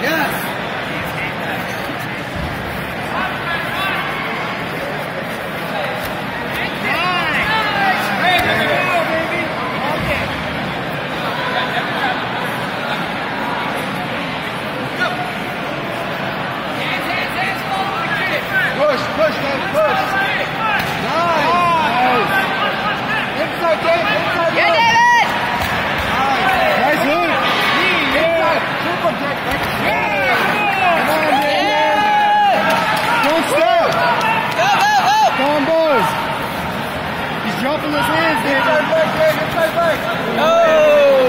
Yes. push, man, push. is it? Oh!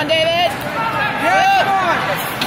Come on, David. Yeah, come on.